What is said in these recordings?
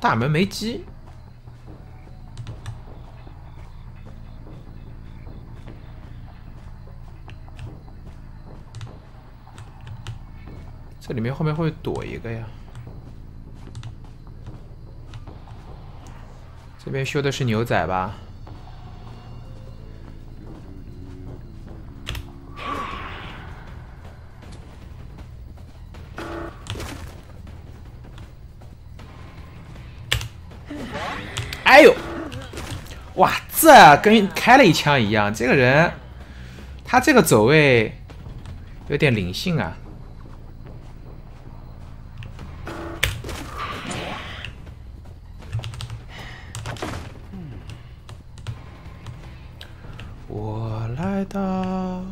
大门没击。这里面后面会躲一个呀？这边修的是牛仔吧？哎呦！哇，这跟开了一枪一样。这个人，他这个走位有点灵性啊。我来到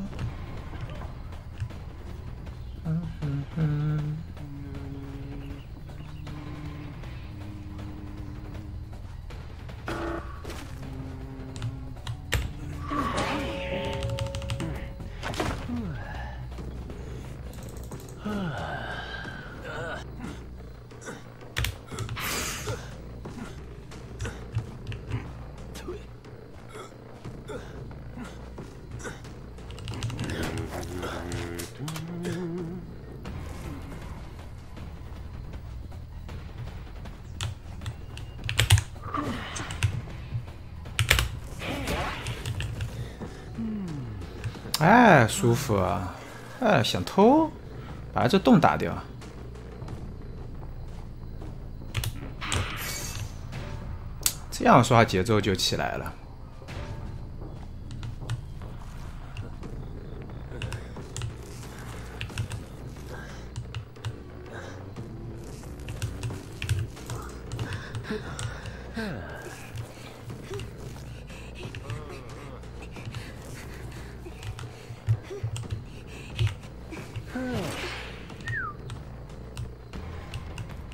哎，舒服啊！哎，想偷，把这洞打掉。这样刷节奏就起来了。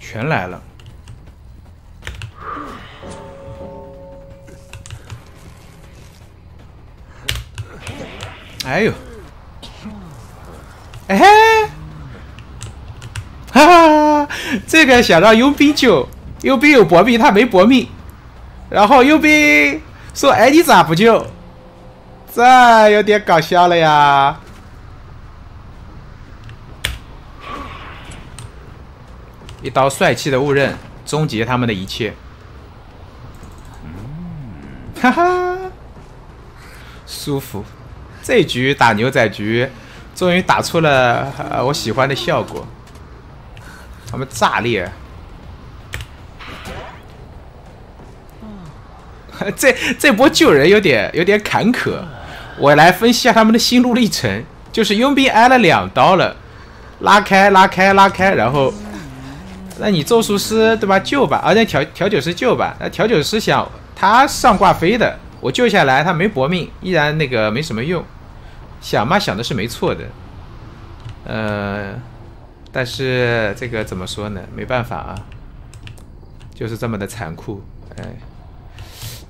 全来了！哎呦！哎嘿！哈哈！这个想让佣兵救，佣兵有搏命，他没搏命。然后佣兵说：“哎，你咋不救？”这有点搞笑了呀！一刀帅气的误刃，终结他们的一切。哈哈，舒服！这局打牛仔局，终于打出了我喜欢的效果。他们炸裂！这这波救人有点有点坎坷。我来分析下他们的心路历程，就是佣兵挨了两刀了，拉开拉开拉开，然后。那你咒术师对吧？救吧，啊，那调调酒师救吧。那调酒师想他上挂飞的，我救下来他没搏命，依然那个没什么用。想嘛想的是没错的，呃，但是这个怎么说呢？没办法啊，就是这么的残酷。哎，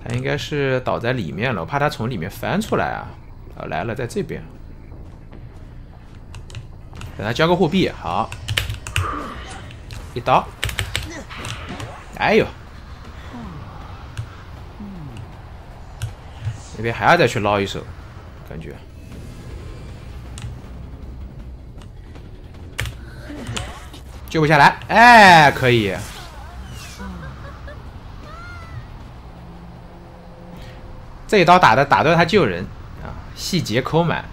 他应该是倒在里面了，我怕他从里面翻出来啊。啊，来了，在这边。给他交个护臂，好。一刀，哎呦，这边还要再去捞一手，感觉救不下来。哎，可以，这一刀打的打断他救人啊，细节抠满。